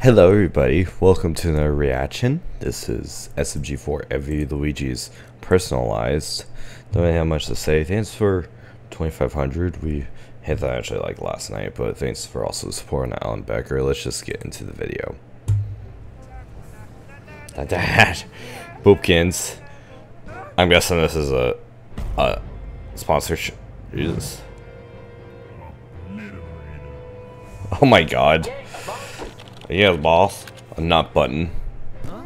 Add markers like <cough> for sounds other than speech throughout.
Hello everybody, welcome to another reaction. This is SMG4 Every Luigi's personalized. Don't really have much to say. Thanks for 2500. We hit that actually like last night, but thanks for also supporting Alan Becker. Let's just get into the video. Boopkins. I'm guessing this is a, a sponsorship. Jesus. Oh my god. Yeah, boss. A nut button. Huh?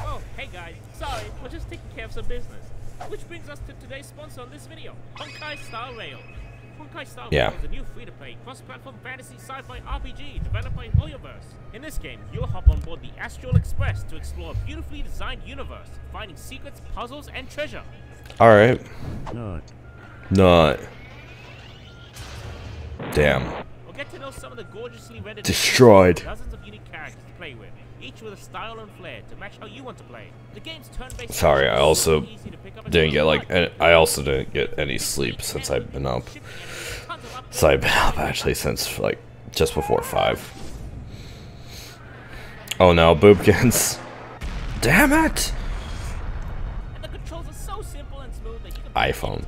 Oh, hey guys. Sorry, we're just taking care of some business. Which brings us to today's sponsor on this video, Honkai Star Rail. Honkai Star Yeah. Rail is a new free-to-play, cross-platform fantasy sci-fi RPG developed by Hoyoverse. In this game, you'll hop on board the Astral Express to explore a beautifully designed universe, finding secrets, puzzles, and treasure. Alright. No. Nut. Damn. We'll get to know some of the gorgeously rendered Destroyed. dozens of unique characters to play with, each with a style and flair to match how you want to play. The game's turn-based Sorry, I also super easy to pick up and Didn't get like, any- I also didn't get any sleep since I've been up. So I've been up actually since like just before five. Oh no, Boopkins. Damn it! And the controls are so simple and smooth that you can iPhone.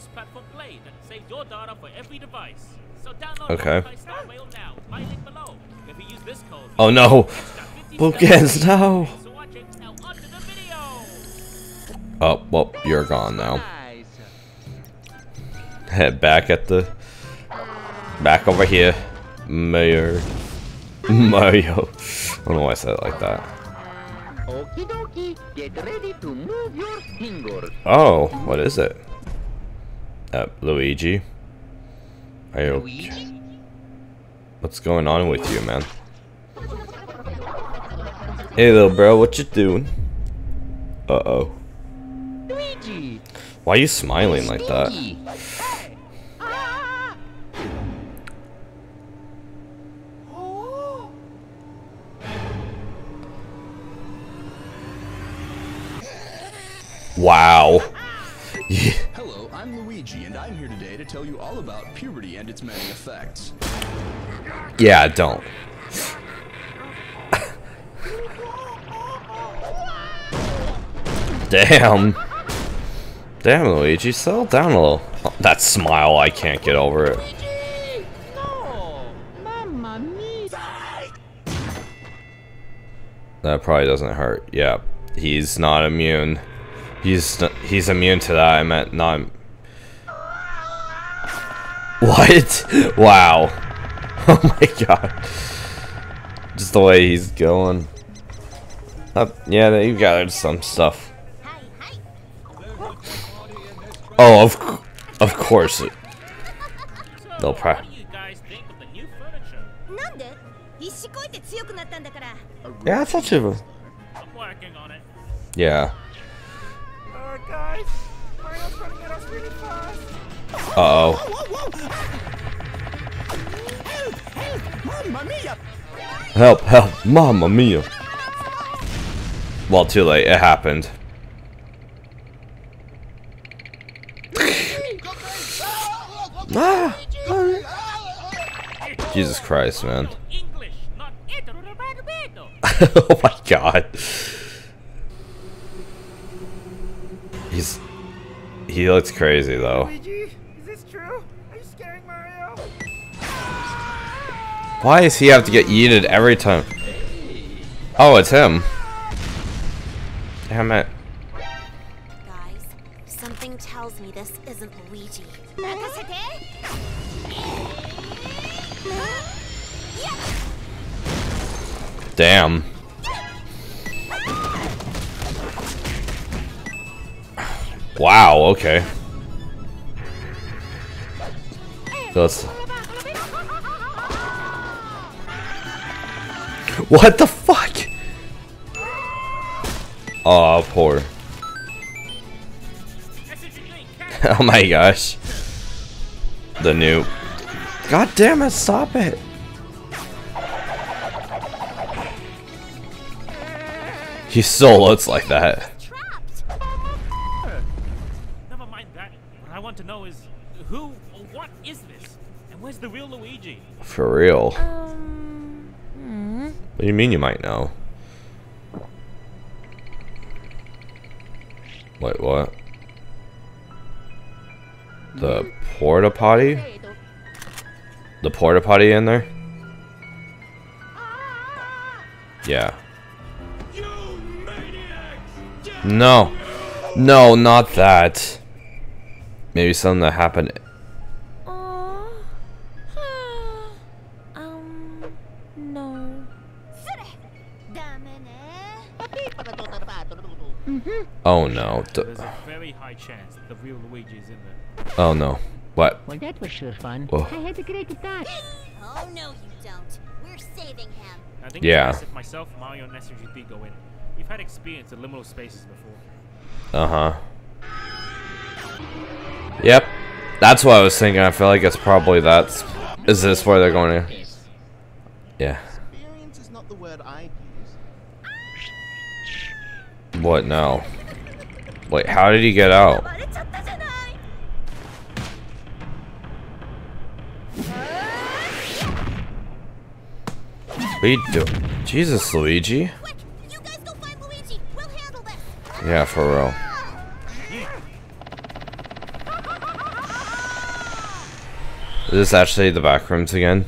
Cross-platform play that saves your data for every device. So download Okay. Star Rail now. My link below. If you use this code, Oh no! get extra 50 Bookends, cents. no! So watch it. Now onto the video. Oh, well, you're gone now. Head back at the... Back over here. Mayor. Mario. I don't know why I said it like that. Okie dokie, get ready to move your fingers. Oh, what is it? Uh, Luigi? Are you Luigi? What's going on with you, man? Hey, little bro, what you doing? Uh-oh. Luigi! Why are you smiling like that? I'm and I'm here today to tell you all about puberty and its many effects. Yeah, don't. Damn. Damn, Luigi, settle down a little. Oh, that smile, I can't get over it. That probably doesn't hurt. Yeah, he's not immune. He's he's immune to that. I meant not. <laughs> What? Wow. <laughs> Oh my god. Just the way he's going. Uh, yeah, you gathered some stuff. Oh, of of course. They'll probably. Yeah, I thought you were. Yeah. Uh oh. Help! Help! Mamma mia! Well, too late. It happened. Ah! Jesus Christ, man. <laughs> Oh my god. He's... He looks crazy, though. Why does he have to get yeeted every time? Oh, it's him. Damn it. Guys, something tells me this isn't Luigi. Damn. Wow, okay. So What the fuck? Oh, poor. <laughs> oh my gosh. The new. God damn it, stop it. He still looks like that. Trapped! Never mind that. What I want to know is who or what is this? And Where's the real Luigi? For real. Um. What do you mean you might know? Wait, what? The porta potty? The porta potty in there? Yeah. No. No, not that. Maybe something that happened. In there. oh no. What? Well, that was sure fun. Whoa. I had the greatest time. Oh no, you don't. We're saving him. I think Yeah. if myself, Mario, and SMGP go in. We've had experience in liminal spaces before. Uh huh. Yep. That's what I was thinking. I feel like it's probably that's. Is this where they're going to? Yeah. Experience is not the word I'd use. What now? Wait, how did he get out? What you doing? Jesus, Luigi. Yeah, for real. Is this actually the back rooms again?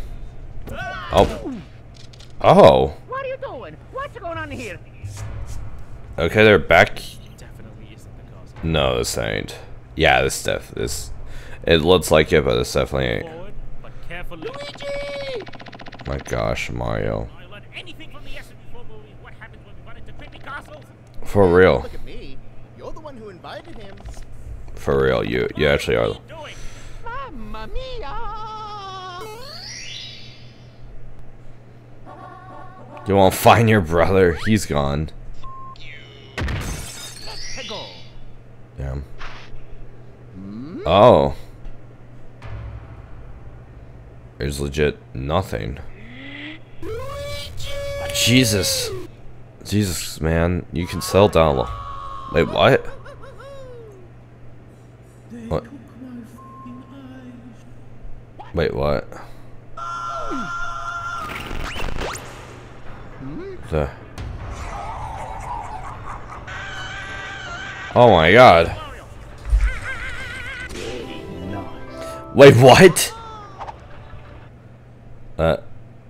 Oh. Oh. What are you doing? What's going on here? Okay, they're back. Definitely the cause. No, this ain't. Yeah, this stuff. This. It looks like it, but this definitely ain't. Forward. My gosh, Mario. I learned anything from the SMG4 movie. What happens when we run into creepy castles? For real. Look at me. You're the one who invited him. For real. You you actually are. You doing? Mamma mia! You won't find your brother. He's gone. Damn. Oh. There's legit nothing. Jesus. Jesus, man. You can sell down. Wait, what? What? Wait, what? The. Oh my god. Wait, what? Uh,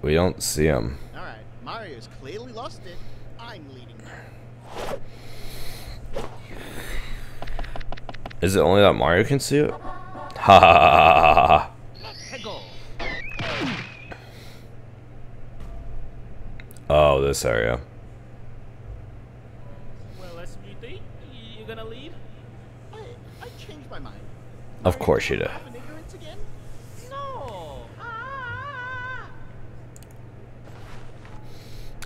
we don't see him. Alright, Mario's clearly lost it. I'm leading now. Is it only that Mario can see it? Ha ha ha ha ha. Oh, this area. Well, SMGP, you gonna leave? I, I changed my mind. Of course you? No.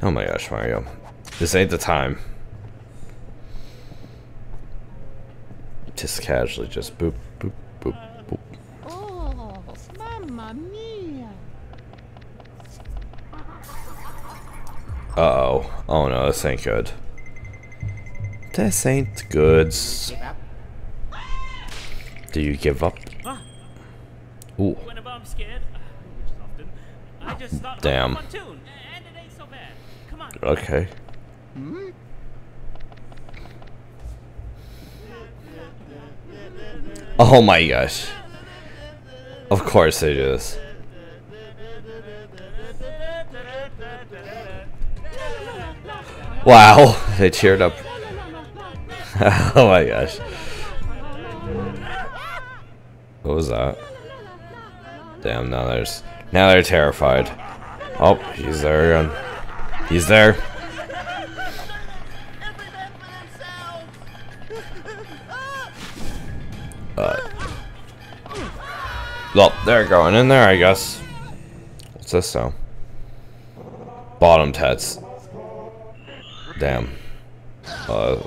Oh my gosh, Mario. This ain't the time. Just casually, just boop, boop, boop, boop. Oh, mamma mia! Uh oh. Oh no, this ain't good. This ain't good. Do you give up? Ooh. Scared, ah, which is often, I just start Damn. on tune, and it ain't so bad. Come. Okay. Oh my gosh. Of course they do this. Wow, <laughs> they cheered up. <laughs> oh my gosh. What was that? Damn, now there's now they're terrified. Oh, he's there again. He's there. Uh, well, they're going in there, I guess. What's this now? Bottom tats. Damn. Uh,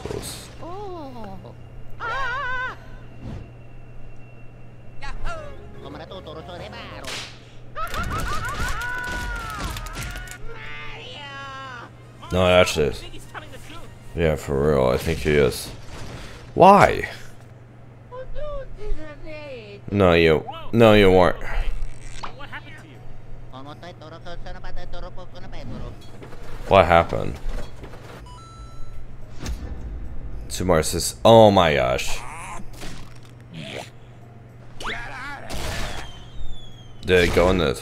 no, it actually. Yeah, for real, I think he is. Why? No, you, no, you weren't. What happened? Sumar says, "Oh my gosh." Did it go in the?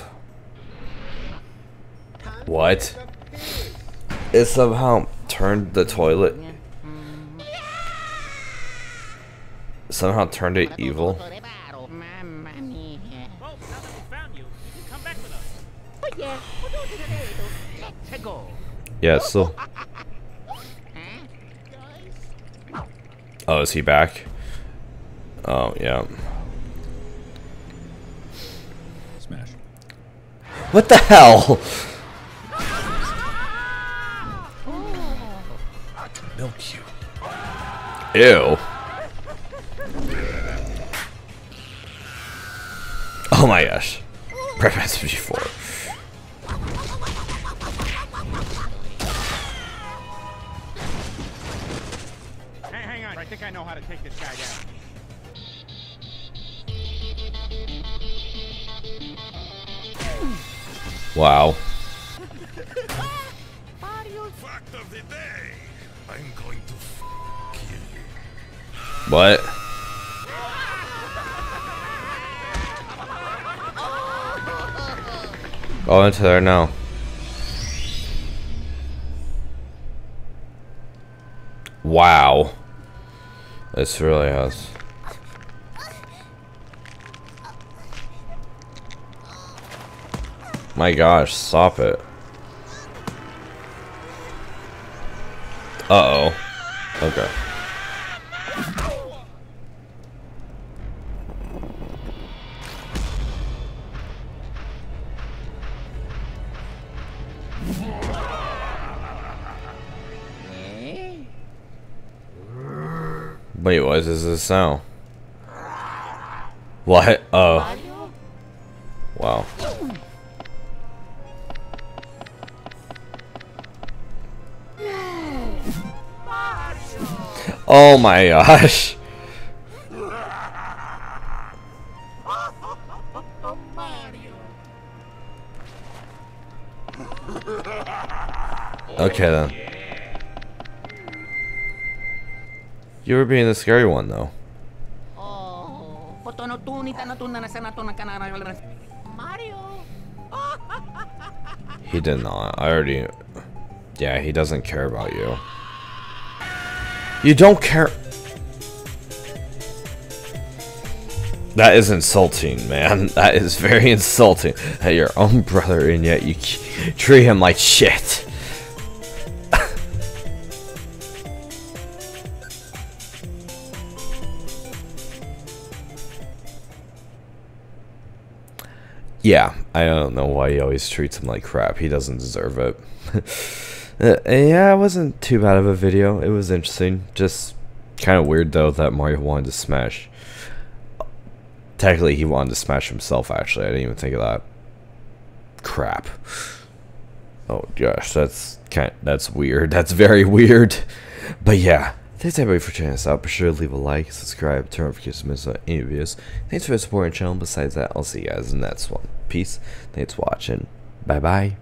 What? It somehow turned the toilet. Mm-hmm. Somehow turned it evil. Mamma mia. Well, now that we found you, you can come back with us. Yeah, we'll go to the Dorito. Let's go. Yeah, so. Oh, is he back? Oh, yeah. Smash. What the hell? Ew. Oh my gosh. Prep SMG4. Hey, hang on. I think I know how to take this guy down. Wow. What? Go into there now. Wow. This really has. My gosh, stop it. Uh oh. Okay. Wait, what is this sound? What? Oh. Wow. Oh my gosh. Okay then. You were being the scary one though. Oh, potono tunita na tuna na sana tuna kanara. Mario. <laughs> He did not. I already. Yeah, he doesn't care about you. You don't care. That is insulting, man. That is very insulting. That your own brother, and yet you treat him like shit. Yeah, I don't know why he always treats him like crap. He doesn't deserve it. <laughs> Uh, yeah, it wasn't too bad of a video. It was interesting. Just kind of weird though that Mario wanted to smash. Technically, he wanted to smash himself. Actually, I didn't even think of that. Crap. Oh gosh, that's kind. That's weird. <laughs> That's very weird. But yeah, thanks everybody for checking us out. Be sure to leave a like, subscribe, turn on notifications out any videos. Thanks for supporting the channel. Besides that, I'll see you guys in the next one. Peace. Thanks for watching. Bye bye.